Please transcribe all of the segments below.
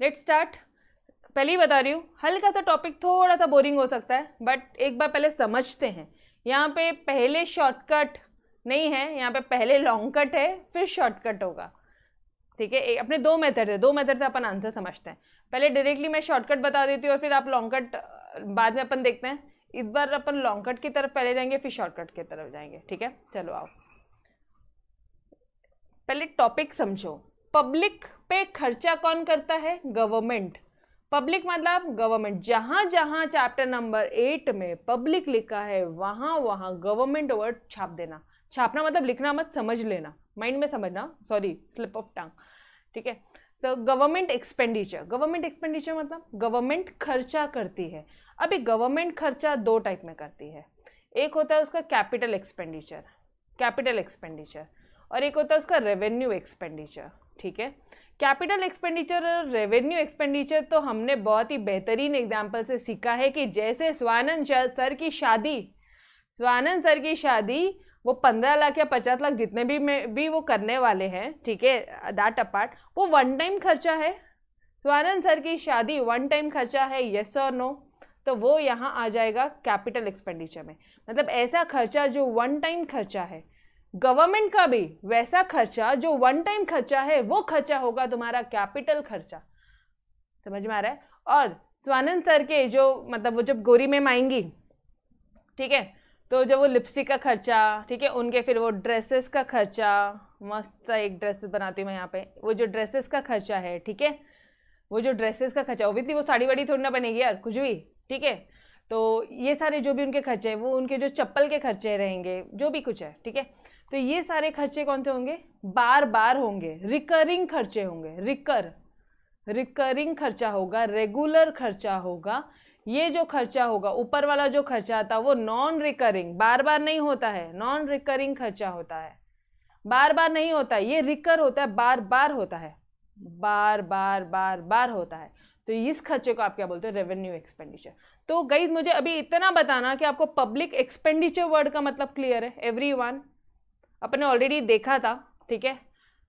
Let start पहले ही बता रही हूँ, हल्का सा टॉपिक थोड़ा सा बोरिंग हो सकता है बट एक बार पहले समझते हैं। यहाँ पे पहले शॉर्टकट नहीं है, यहाँ पे पहले लॉन्ग कट है, फिर शॉर्टकट होगा। ठीक है अपने दो मेथड है, दो मेथड से अपन आंसर समझते हैं। पहले डायरेक्टली मैं शॉर्टकट बता देती हूँ और फिर आप लॉन्ग कट बाद में अपन देखते हैं। इस बार अपन लॉन्ग कट की तरफ़ पहले जाएँगे, फिर शॉर्टकट की तरफ़ जाएँगे। ठीक है, चलो आओ। पहले टॉपिक समझो। पब्लिक पे खर्चा कौन करता है? गवर्नमेंट। पब्लिक मतलब गवर्नमेंट। जहाँ जहाँ चैप्टर नंबर एट में पब्लिक लिखा है, वहाँ वहाँ गवर्नमेंट वर्ड छाप देना। छापना मतलब लिखना मत, समझ लेना। माइंड में समझना? Sorry, slip of tongue. ठीक है? तो गवर्नमेंट एक्सपेंडिचर। गवर्नमेंट एक्सपेंडिचर मतलब गवर्नमेंट खर्चा करती है। अभी गवर्नमेंट खर्चा दो टाइप में करती है। एक होता है उसका कैपिटल एक्सपेंडिचर। Capital expenditure. और एक होता है उसका रेवेन्यू एक्सपेंडिचर। ठीक है? कैपिटल एक्सपेंडिचर और रेवेन्यू एक्सपेंडिचर तो हमने बहुत ही बेहतरीन एग्ज़ाम्पल से सीखा है कि जैसे स्वानंद सर की शादी, स्वानंद सर की शादी, वो पंद्रह लाख या पचास लाख जितने भी में, भी वो करने वाले हैं, ठीक है? दैट अपार्ट वो वन टाइम खर्चा है। स्वानंद सर की शादी वन टाइम खर्चा है यस और नो तो वो यहाँ आ जाएगा कैपिटल एक्सपेंडिचर में। मतलब ऐसा खर्चा जो वन टाइम खर्चा है गवर्नमेंट का भी वैसा खर्चा, जो वन टाइम खर्चा है, वो खर्चा होगा तुम्हारा कैपिटल खर्चा। समझ में आ रहा है? और स्वानंद सर के जो मतलब वो जब गोरी में आएँगी, ठीक है? तो जब वो लिपस्टिक का खर्चा, ठीक है? उनके फिर वो ड्रेसेस का खर्चा, मस्त एक ड्रेस बनाती हूँ मैं यहाँ पे। वो जो ड्रेसेस का खर्चा है, ठीक है? वो जो ड्रेसेस का खर्चा ओबियसली वो साड़ी वाड़ी थोड़ी ना बनेगी यार, कुछ भी, ठीक है? तो ये सारे जो भी उनके खर्चे हैं, वो उनके जो चप्पल के खर्चे रहेंगे, जो भी कुछ है, ठीक है? तो ये सारे खर्चे कौन से होंगे? बार बार होंगे। रिकरिंग खर्चे होंगे। रिकर रिकरिंग खर्चा होगा रेगुलर खर्चा होगा। ये जो खर्चा होगा, ऊपर वाला जो खर्चा आता है, वो नॉन रिकरिंग बार बार नहीं होता है। नॉन रिकरिंग खर्चा होता है। बार बार नहीं होता ये रिकर होता है, बार बार होता है। बार बार बार बार होता है। तो इस खर्चे को आप क्या बोलते हो? रेवेन्यू एक्सपेंडिचर तो गई मुझे अभी इतना बताना कि आपको पब्लिक एक्सपेंडिचर वर्ड का मतलब क्लियर है। एवरी वन अपने ऑलरेडी देखा था, ठीक है?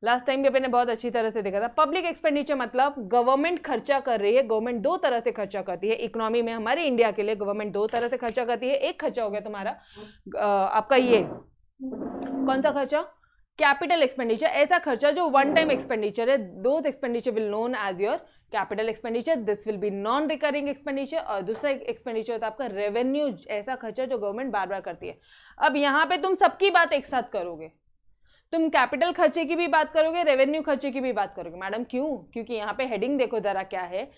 लास्ट टाइम भी अपने बहुत अच्छी तरह से देखा था। पब्लिक एक्सपेंडिचर मतलब गवर्नमेंट खर्चा कर रही है गवर्नमेंट दो तरह से खर्चा करती है। इकोनॉमी में हमारे इंडिया के लिए गवर्नमेंट दो तरह से खर्चा करती है। एक खर्चा हो गया तुम्हारा आपका ये। कौन सा खर्चा? कैपिटल एक्सपेंडिचर ऐसा खर्चा जो वन टाइम एक्सपेंडिचर है, दो expenditure will known as your capital expenditure this will be non recurring expenditure और दूसरा एक्सपेंडिचर होता है आपका रेवेन्यू ऐसा खर्चा जो गवर्नमेंट बार बार करती है। अब यहाँ पे तुम सबकी बात एक साथ करोगे। तुम कैपिटल खर्चे की भी बात करोगे रेवेन्यू खर्चे की भी बात करोगे। मैडम, क्यों? क्योंकि यहाँ पे हेडिंग देखो जरा क्या है।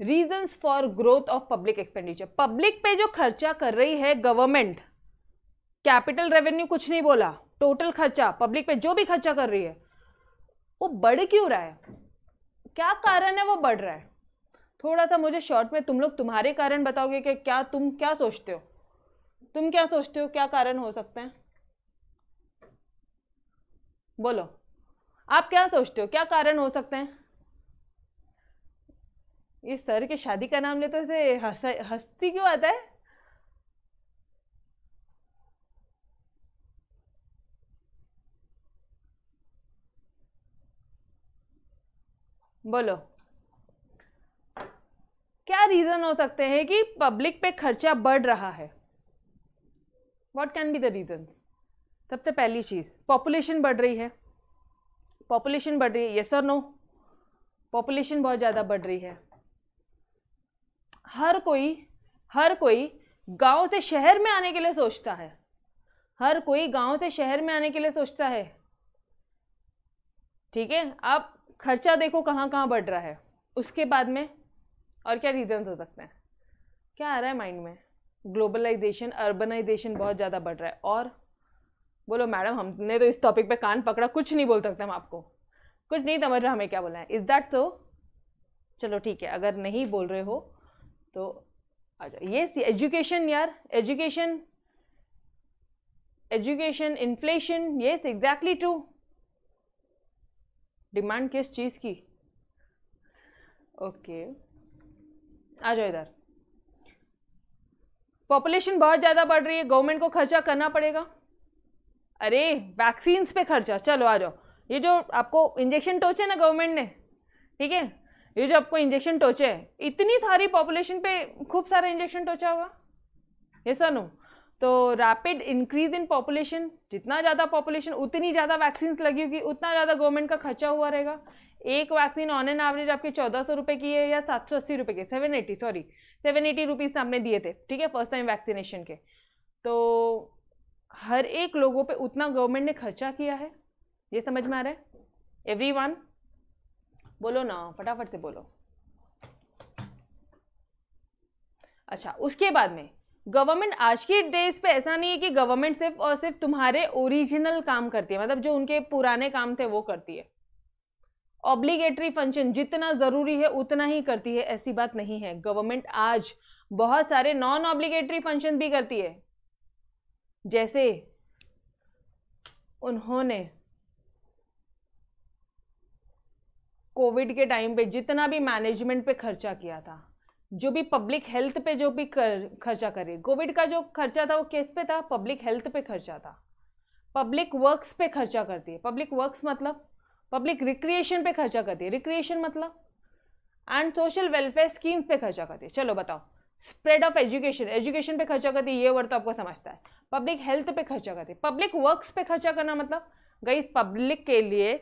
Reasons for growth of public expenditure public पे जो खर्चा कर रही है गवर्नमेंट कैपिटल रेवेन्यू कुछ नहीं बोला। टोटल खर्चा, पब्लिक पे जो भी खर्चा कर रही है, वो बढ़ क्यों रहा है? क्या कारण है वो बढ़ रहा है? थोड़ा सा मुझे शॉर्ट में तुम लोग तुम्हारे कारण बताओगे कि क्या तुम क्या सोचते हो? तुम क्या सोचते हो? क्या कारण हो सकते हैं? बोलो। आप क्या सोचते हो? क्या कारण हो सकते हैं? इस सर के शादी का नाम लेते थे हंसती क्यों आता है? बोलो। क्या रीजन हो सकते हैं कि पब्लिक पे खर्चा बढ़ रहा है? What can be the reason सबसे पहली चीज़ पॉपुलेशन बढ़ रही है। पॉपुलेशन बढ़ रही है यस और नो पॉपुलेशन बहुत ज़्यादा बढ़ रही है। हर कोई हर कोई गाँव से शहर में आने के लिए सोचता है। हर कोई गाँव से शहर में आने के लिए सोचता है। ठीक है? आप खर्चा देखो कहाँ कहाँ बढ़ रहा है। उसके बाद में और क्या रीजन हो सकते हैं। क्या आ रहा है माइंड में? ग्लोबलाइजेशन अर्बनाइजेशन बहुत ज़्यादा बढ़ रहा है। और बोलो, मैडम, हमने तो इस टॉपिक पे कान पकड़ा, कुछ नहीं बोल सकते हम आपको। कुछ नहीं समझ रहा हमें क्या बोलना है। इज़ दैट सो चलो, ठीक है, अगर नहीं बोल रहे हो तो जाओ। ये एजुकेशन यार education education inflation yes exactly true demand किस चीज़ की। ओके। आ जाओ इधर। पॉपुलेशन बहुत ज़्यादा बढ़ रही है, गवर्नमेंट को खर्चा करना पड़ेगा। अरे, वैक्सीन्स पे खर्चा। चलो, आ जाओ। ये जो आपको इंजेक्शन टोचे ना गवर्नमेंट ने, ठीक है? ये जो आपको इंजेक्शन टोचे है, इतनी सारी पॉपुलेशन पे खूब सारा इंजेक्शन टोचा होगा। ये सर तो रैपिड इंक्रीज इन पॉपुलेशन जितना ज़्यादा पॉपुलेशन उतनी ज़्यादा वैक्सीन लगी होगी, उतना ज़्यादा गवर्नमेंट का खर्चा हुआ रहेगा। एक वैक्सीन ऑन एन एवरेज आपके चौदह सौ रुपये की है या सात सौ अस्सी रुपये की seven eighty sorry seven eighty rupees आपने दिए थे, ठीक है फ़र्स्ट टाइम वैक्सीनेशन के। तो हर एक लोगों पे उतना गवर्नमेंट ने खर्चा किया है, ये समझ में आ रहा है? एवरी वन बोलो ना, फटाफट से बोलो। अच्छा उसके बाद में गवर्नमेंट आज के डेज़ पे ऐसा नहीं है कि गवर्नमेंट सिर्फ़ और सिर्फ़ तुम्हारे ओरिजिनल काम करती है मतलब जो उनके पुराने काम थे वो करती है। ऑब्लिगेटरी फ़ंक्शन जितना ज़रूरी है, उतना ही करती है, ऐसी बात नहीं है। गवर्नमेंट आज बहुत सारे नॉन ऑब्लिगेटरी फ़ंक्शन भी करती है। जैसे उन्होंने कोविड के टाइम पे जितना भी मैनेजमेंट पे खर्चा किया था जो भी पब्लिक हेल्थ पे जो भी कर, खर्चा करे। कोविड का जो खर्चा था वो किस पे था? पब्लिक हेल्थ पे खर्चा था। पब्लिक वर्क्स पे खर्चा करती है। पब्लिक वर्क्स मतलब पब्लिक रिक्रिएशन पे खर्चा करती है। रिक्रिएशन मतलब एंड सोशल वेलफेयर स्कीम्स पे खर्चा करती है। चलो बताओ। स्प्रेड ऑफ़ एजुकेशन एजुकेशन पे खर्चा करती है ये वर्ड तो आपको समझता है। पब्लिक हेल्थ पे खर्चा करती है। पब्लिक वर्क्स पे खर्चा करना मतलब गई पब्लिक के लिए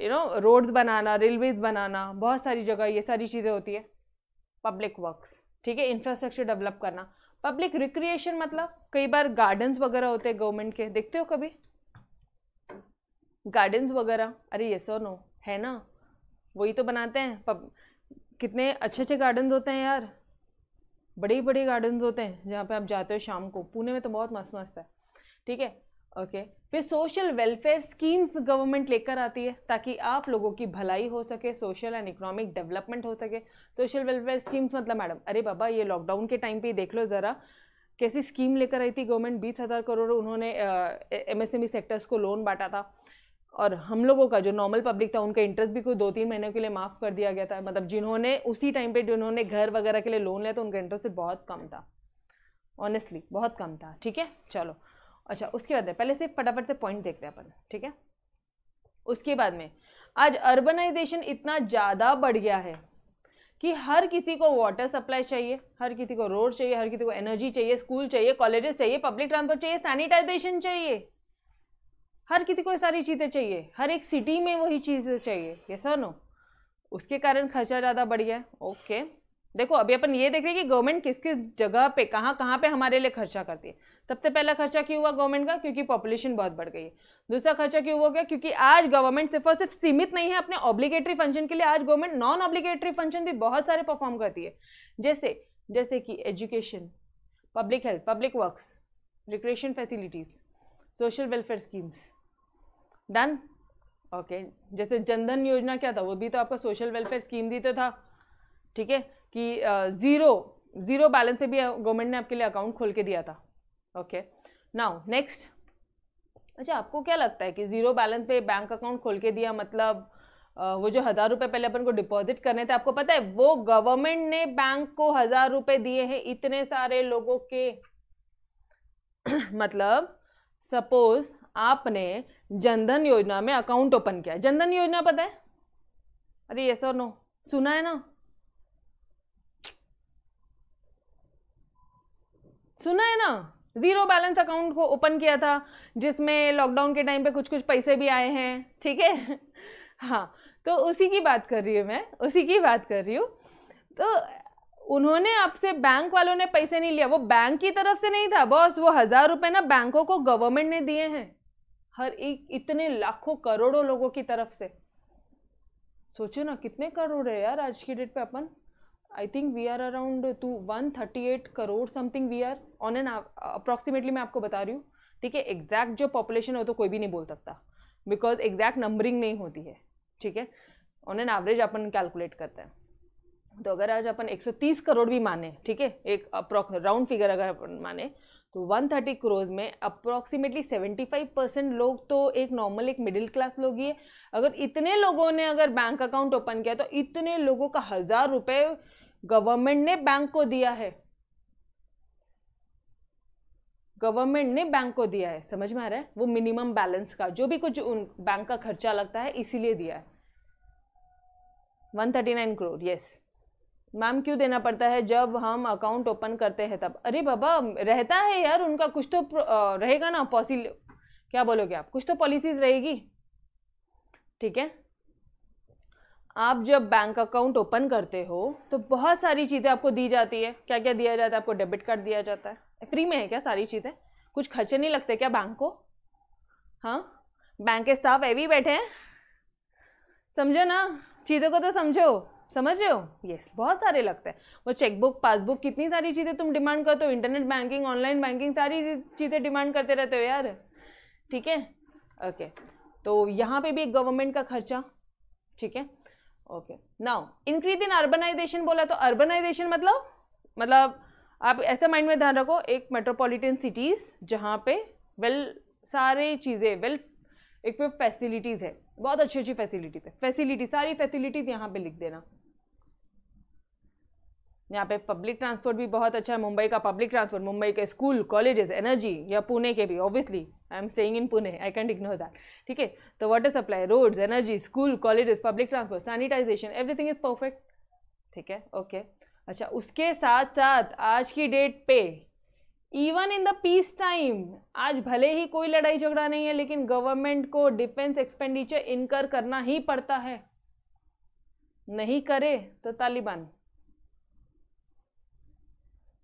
यू नो रोड्स बनाना रेलवेज बनाना बहुत सारी जगह ये सारी चीज़ें होती है। पब्लिक वर्क्स ठीक है? इंफ्रास्ट्रक्चर डेवलप करना। पब्लिक रिक्रिएशन मतलब कई बार गार्डन्स वगैरह होते हैं गवर्नमेंट के। देखते हो कभी? गार्डन्स वगैरह? अरे ये सो नो है ना? वही तो बनाते हैं। पब, कितने अच्छे अच्छे गार्डन्स होते हैं यार। बड़े बड़े गार्डन्स होते हैं, जहाँ पे आप जाते हो शाम को। पुणे में तो बहुत मस्त मस्त है। ठीक है? ओके फिर सोशल वेलफेयर स्कीम्स गवर्नमेंट लेकर आती है ताकि आप लोगों की भलाई हो सके सोशल एंड इकोनॉमिक डेवलपमेंट हो सके। सोशल वेलफेयर स्कीम्स मतलब मैडम अरे बाबा, ये लॉकडाउन के टाइम पे देख लो ज़रा, कैसी स्कीम लेकर आई थी गवर्नमेंट बीस हज़ार करोड़ उन्होंने एमएसएमई सेक्टर्स को लोन बांटा था। और हम लोगों का जो नॉर्मल पब्लिक था, उनका इंटरेस्ट भी कोई दो तीन महीने के लिए माफ़ कर दिया गया था। मतलब जिन्होंने उसी टाइम पे जिन्होंने घर वगैरह के लिए लोन लिया था, उनका इंटरेस्ट बहुत कम था। ऑनेस्टली बहुत कम था। ठीक है? चलो। अच्छा उसके बाद में, पहले से फटाफट से पॉइंट देखते हैं अपन, ठीक है? उसके बाद में, आज अर्बनाइजेशन इतना ज़्यादा बढ़ गया है कि हर किसी को वाटर सप्लाई चाहिए, हर किसी को रोड चाहिए, हर किसी को एनर्जी चाहिए स्कूल चाहिए कॉलेजेस चाहिए पब्लिक ट्रांसपोर्ट चाहिए सैनिटाइजेशन चाहिए। हर किसी को सारी चीज़ें चाहिए, हर एक सिटी में वही चीज़ें चाहिए ये सर नो उसके कारण खर्चा ज़्यादा बढ़ गया ओके देखो, अभी अपन ये देख रहे हैं कि गवर्नमेंट किस किस जगह पे, कहाँ कहाँ पे हमारे लिए खर्चा करती है। सबसे पहला खर्चा क्यों हुआ गवर्नमेंट का? क्योंकि पॉपुलेशन बहुत बढ़ गई है। दूसरा खर्चा क्यों हो गया? क्योंकि आज गवर्नमेंट सिर्फ़ और सिर्फ़ सीमित नहीं है अपने ऑब्लिगेटरी फ़ंक्शन के लिए। आज गवर्नमेंट नॉन ऑब्लिगेटरी फ़ंक्शन भी बहुत सारे परफॉर्म करती है। जैसे जैसे कि education public health public works recreation facilities social welfare schemes done okay जैसे जनधन योजना क्या था? वो भी तो आपका सोशल वेलफेयर स्कीम दी तो था। ठीक है? कि ज़ीरो ज़ीरो बैलेंस पे भी गवर्नमेंट ने आपके लिए अकाउंट खोल के दिया था। ओके नाउ नेक्स्ट अच्छा आपको क्या लगता है कि ज़ीरो बैलेंस पे बैंक अकाउंट खोल के दिया मतलब वो जो हज़ार रुपये पहले अपन को डिपॉजिट करने थे, आपको पता है, वो गवर्नमेंट ने बैंक को हज़ार रुपये दिए हैं इतने सारे लोगों के। मतलब सपोज़ आपने जनधन योजना में अकाउंट ओपन किया जनधन योजना पता है? अरे ये सर नो सुना है ना? सुना है ना? ज़ीरो बैलेंस अकाउंट को ओपन किया था, जिसमें लॉकडाउन के टाइम पे कुछ कुछ पैसे भी आए हैं, ठीक है? हाँ तो उसी की बात कर रही हूँ मैं, उसी की बात कर रही हूँ। तो उन्होंने आपसे बैंक वालों ने पैसे नहीं लिया, वो बैंक की तरफ़ से नहीं था, बॉस वो हज़ार रुपए ना बैंकों को गवर्नमेंट ने दिए हैं, हर एक इतने लाखों करोड़ों लोगों की तरफ़ से। सोचो ना, कितने करोड़ है यार आज की डेट पे अपन? I think we are around two one thirty eight crore something we are on an approximately मैं आपको बता रही हूँ। ठीक है एग्जैक्ट जो पॉपुलेशन हो तो कोई भी नहीं बोल सकता। बिकॉज़ एग्जैक्ट नंबरिंग नहीं होती है। ठीक है? ऑन एन एवरेज अपन कैलकुलेट करते हैं। तो अगर आज अपन 130 करोड़ भी माने, ठीक है? एक राउंड फिगर अगर अपन माने तो 130 थर्टी क्रोज में अप्रोक्सीमेटली 75 परसेंट लोग तो एक नॉर्मल एक मिडिल क्लास लोग ही है। अगर इतने लोगों ने अगर बैंक अकाउंट ओपन किया तो इतने लोगों का हज़ार रुपए गवर्नमेंट ने बैंक को दिया है। गवर्नमेंट ने बैंक को दिया है। समझ में आ रहा है? वो मिनिमम बैलेंस का, जो भी कुछ उन बैंक का खर्चा लगता है, इसीलिए दिया है। One thirty nine crore yes ma'am क्यों देना पड़ता है? जब हम अकाउंट ओपन करते हैं तब। अरे बाबा, रहता है यार उनका, कुछ तो रहेगा ना पॉसिल क्या बोलोगे आप? कुछ तो पॉलिसीज़ रहेगी। ठीक है? आप जब बैंक अकाउंट ओपन करते हो तो बहुत सारी चीज़ें आपको दी जाती है। क्या क्या दिया जाता है? आपको डेबिट कार्ड दिया जाता है। फ्री में है क्या सारी चीज़ें? कुछ खर्चे नहीं लगते क्या बैंक को? हाँ? बैंक के स्टाफ भी बैठे हैं। समझो ना? चीज़ों को तो समझो। समझ रहे हो? यस बहुत सारे लगते हैं। वो चेकबुक पासबुक कितनी सारी चीज़ें तुम डिमांड करते हो? इंटरनेट बैंकिंग ऑनलाइन बैंकिंग सारी चीज़ें डिमांड करते रहते हो यार। ठीक है? ओके तो यहाँ पे भी एक गवर्नमेंट का खर्चा। ठीक है? Okay now increase in urbanisation बोला तो अर्बनाइजेशन मतलब मतलब आप ऐसे माइंड में ध्यान रखो, एक मेट्रोपॉलिटन सिटीज़ जहाँ पे वेल सारे चीज़ें वेल इक्विप फैसिलिटीज़ है। बहुत अच्छी अच्छी फैसिलिटीज़ है फैसिलिटी सारी फैसिलिटीज़ यहाँ पे लिख देना। यहाँ पे पब्लिक ट्रांसपोर्ट भी बहुत अच्छा है, मुंबई का पब्लिक ट्रांसपोर्ट मुंबई के स्कूल कॉलेजेस एनर्जी या पुणे के भी obviously I am staying in Pune I can't ignore that ठीक है? तो water supply roads energy school colleges public transport sanitisation everything is perfect ठीक है? ओके अच्छा उसके साथ साथ आज की डेट पे even in the peace time आज भले ही कोई लड़ाई झगड़ा नहीं है, लेकिन गवर्नमेंट को डिफेंस एक्सपेंडिचर इनकर करना ही पड़ता है। नहीं करे तो तालिबान।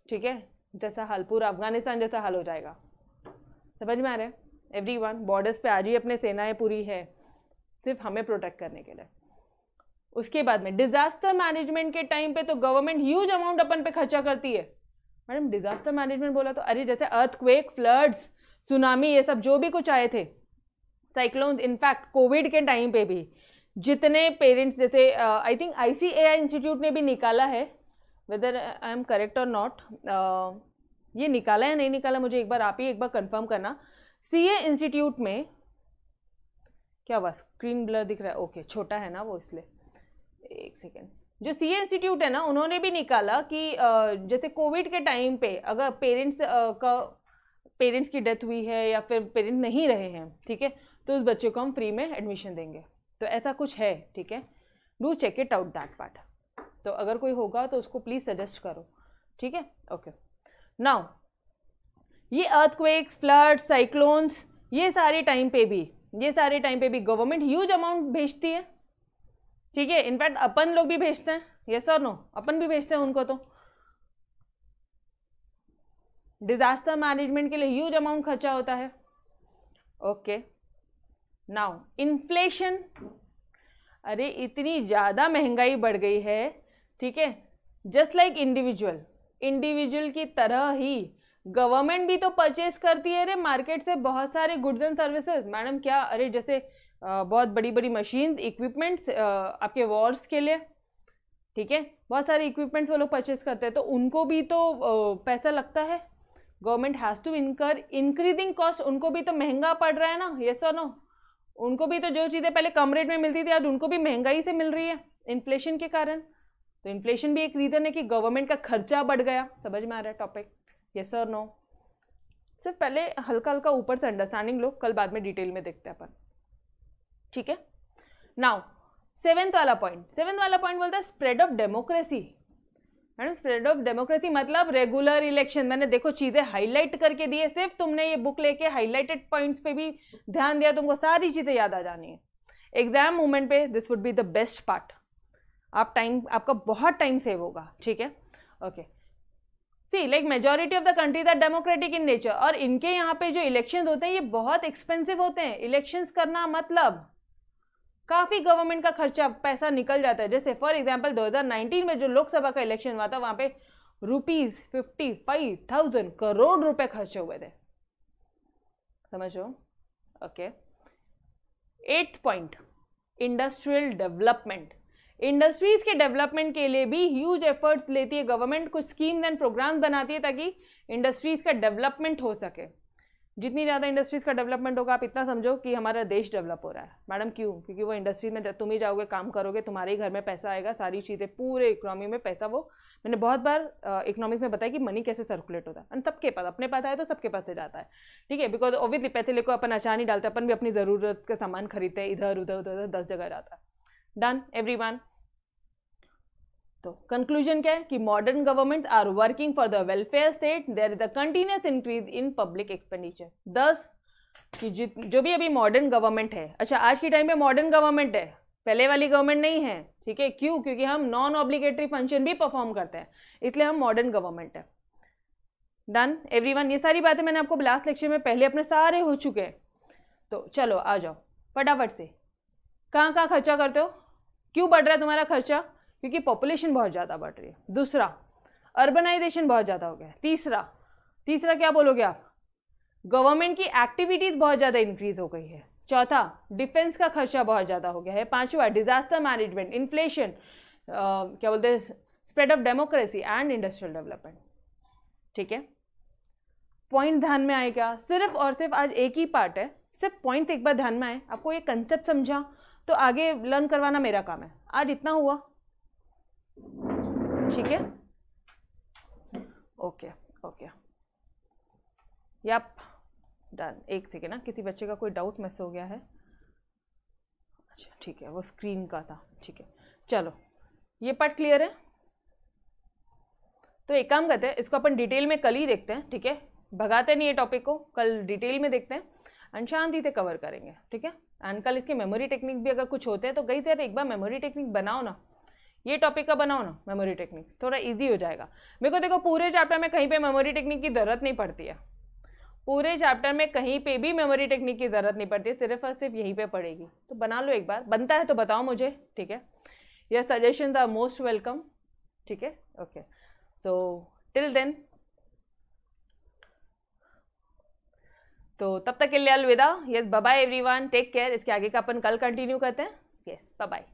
ठीक है? जैसा हाल, पूरा अफ़गानिस्तान जैसा हाल हो जाएगा। समझ में आ रहा है? एवरी वन बॉर्डर्स पे आज ही अपने सेनाएँ पूरी है। सिर्फ़ हमें प्रोटेक्ट करने के लिए। उसके बाद में डिजास्टर मैनेजमेंट के टाइम पे तो गवर्नमेंट ह्यूज अमाउंट अपन पे खर्चा करती है। मैडम डिजास्टर मैनेजमेंट बोला तो अरे जैसे अर्थक्वेक फ्लड्स सुनामी ये सब जो भी कुछ आए थे। साइक्लोन इनफैक्ट कोविड के टाइम पे भी। जितने पेरेंट्स जैसे आई थिंक आईसीएआई इंस्टीट्यूट ने भी निकाला है। वेदर आई एम करेक्ट और नॉट ये निकाला या नहीं निकाला मुझे एक बार आप ही एक बार कंफर्म करना। सी ए इंस्टीट्यूट में क्या हुआ? स्क्रीन ब्लर दिख रहा है। ओके छोटा है ना वो इसलिए। एक सेकेंड जो सी ए इंस्टीट्यूट है ना, उन्होंने भी निकाला कि जैसे कोविड के टाइम पे अगर पेरेंट्स का पेरेंट्स की डेथ हुई है या फिर पेरेंट्स नहीं रहे हैं, ठीक है तो उस बच्चे को हम फ्री में एडमिशन देंगे। तो ऐसा कुछ है, ठीक है। Do check it out that part तो अगर कोई होगा तो उसको प्लीज़ सजेस्ट करो। ठीक है? ओके नाउ ये अर्थक्वेक्स फ्लड साइक्लोन्स ये सारे टाइम पे भी, ये सारे टाइम पे भी गवर्नमेंट ह्यूज अमाउंट भेजती है। ठीक है? इनफैक्ट अपन लोग भी भेजते हैं। यस और नो अपन भी भेजते हैं उनको तो। डिजास्टर मैनेजमेंट के लिए ह्यूज अमाउंट खर्चा होता है। ओके नाउ इन्फ्लेशन अरे इतनी ज़्यादा महँगाई बढ़ गई है ठीक है? जस्ट लाइक इंडिविजुअल इंडिविजुअल की तरह ही गवर्नमेंट भी तो परचेज करती है रे मार्केट से बहुत सारे गुड्स एंड सर्विसेज़ मैडम क्या? अरे, जैसे बहुत बड़ी बड़ी मशीन इक्विपमेंट्स आपके वॉर्स के लिए, ठीक है? बहुत सारे इक्विपमेंट्स वो लोग परचेज करते हैं तो उनको भी तो पैसा लगता है? Government has to incur increasing cost उनको भी तो महँगा पड़ रहा है ना? येस और नो उनको भी तो जो चीज़ें पहले कम रेट में मिलती थी, आज उनको भी महँगाई से मिल रही है इन्फ्लेशन के कारण। तो इन्फ्लेशन भी एक रीज़न है कि गवर्नमेंट का खर्चा बढ़ गया। समझ में आ रहा है टॉपिक यस और नो सिर्फ़ पहले हल्का हल्का ऊपर से अंडरस्टैंडिंग लो, कल बाद में डिटेल में देखते हैं अपन। ठीक है? नाउ सेवेंथ वाला पॉइंट सेवेंथ वाला पॉइंट बोलता है spread of democracy madam spread of democracy मतलब रेगुलर इलेक्शन मैंने देखो चीज़ें हाईलाइट करके दिए सिर्फ़ तुमने ये बुक लेके हाईलाइटेड पॉइंट्स पे भी ध्यान दिया, तुमको सारी चीज़ें याद आ जानी है। एग्ज़ाम मूवमेंट पे this would be the best part आप टाइम आपका बहुत टाइम सेव होगा, ठीक है? Okay see like majority of the countries are democratic in nature और इनके यहाँ पे जो इलेक्शन होते हैं, ये बहुत एक्सपेंसिव होते हैं। इलेक्शंस करना मतलब काफ़ी गवर्नमेंट का खर्चा, पैसा निकल जाता है। जैसे फॉर एग्ज़ाम्पल 2019 में जो लोकसभा का इलेक्शन हुआ था, वहाँ पे rupees fifty five thousand crore रुपए खर्चे हुए थे। समझो okay eight point industrial development industries के डेवलपमेंट के लिए भी ह्यूज एफर्ट्स लेती है गवर्नमेंट कुछ स्कीम्स एंड प्रोग्राम्स बनाती है ताकि इंडस्ट्रीज़ का डेवलपमेंट हो सके। जितनी ज़्यादा इंडस्ट्रीज़ का डेवलपमेंट होगा, आप इतना समझो कि हमारा देश डेवलप हो रहा है। मैडम क्यों? क्योंकि वो इंडस्ट्रीज़ में तुम ही जाओगे, काम करोगे, तुम्हारे ही घर में पैसा आएगा, सारी चीज़ें, पूरे इकोनॉमी में पैसा वो। मैंने बहुत बार इकोनॉमिक्स में बताया कि मनी कैसे सर्कुलेट होता है। एंड सबके पास, अपने पास आए तो सबके पास से जाता है। ठीक है? बिकॉज़ ऑब्वियसली पैसे लेकर अपन अचार नहीं डालते अपन भी अपनी ज़रूरत का सामान खरीदते हैं, इधर, उधर उधर उधर, दस जगह जाता है। डन एवरी तो कंक्लूजन क्या है? कि modern government are working for the welfare state there is the continuous increase in public expenditure thus कि जो भी अभी मॉडर्न गवर्नमेंट है अच्छा आज के टाइम पे मॉडर्न गवर्नमेंट है, पहले वाली गवर्नमेंट नहीं है, ठीक है? क्यों? क्योंकि हम नॉन ऑब्लिगेटरी फ़ंक्शन भी परफॉर्म करते हैं, इसलिए हम मॉडर्न गवर्नमेंट है। डन एवरीवन ये सारी बातें मैंने आपको लास्ट लेक्चर में पहले अपने सारे हो चुके हैं। तो चलो, आ जाओ, फटाफट से। कहाँ कहाँ खर्चा करते हो? क्यों बढ़ रहा है तुम्हारा खर्चा? क्योंकि पॉपुलेशन बहुत ज़्यादा बढ़ रही है। दूसरा अर्बनाइजेशन बहुत ज़्यादा हो गया है। तीसरा तीसरा क्या बोलोगे आप? गवर्नमेंट की एक्टिविटीज़ बहुत ज़्यादा इंक्रीज हो गई है। चौथा डिफेंस का खर्चा बहुत ज़्यादा हो गया है। पांचवा डिजास्टर मैनेजमेंट इन्फ्लेशन क्या बोलते हैं spread of democracy and industrial development ठीक है? पॉइंट ध्यान में आएगा सिर्फ़ और सिर्फ़ आज एक ही पार्ट है। सिर्फ़ पॉइंट एक बार ध्यान में आए। आपको ये कंसेप्ट समझा? तो आगे लर्न करवाना मेरा काम है। आज इतना हुआ। ठीक है? ओके ओके यप डन एक सेकेंड ना किसी बच्चे का कोई डाउट मिस हो गया है? अच्छा ठीक है, वो स्क्रीन का था। ठीक है। चलो, ये पार्ट क्लियर है? तो एक काम करते हैं, इसको अपन डिटेल में कल ही देखते हैं, ठीक है? भगाते नहीं ये टॉपिक को, कल डिटेल में देखते हैं। एंड शांति से कवर करेंगे, ठीक है? एंड कल इसके मेमोरी टेक्निक भी अगर कुछ होते हैं तो गई तेरे एक बार मेमोरी टेक्निक बनाओ ना। ये टॉपिक का बनाओ ना मेमोरी टेक्निक थोड़ा इजी हो जाएगा। मेरे को देखो, पूरे चैप्टर में कहीं पे मेमोरी टेक्निक की ज़रूरत नहीं पड़ती है। पूरे चैप्टर में कहीं पे भी मेमोरी टेक्निक की ज़रूरत नहीं पड़ती सिर्फ़ और सिर्फ़ यहीं पे पड़ेगी। तो बना लो एक बार। बनता है तो बताओ मुझे, ठीक है? यह सजेशन आर मोस्ट वेलकम ठीक है? ओके सो टिल देन तो तब तक के लिए अलविदा। Yes bye everyone take care इसके आगे का अपन कल कंटिन्यू करते हैं। Yes bye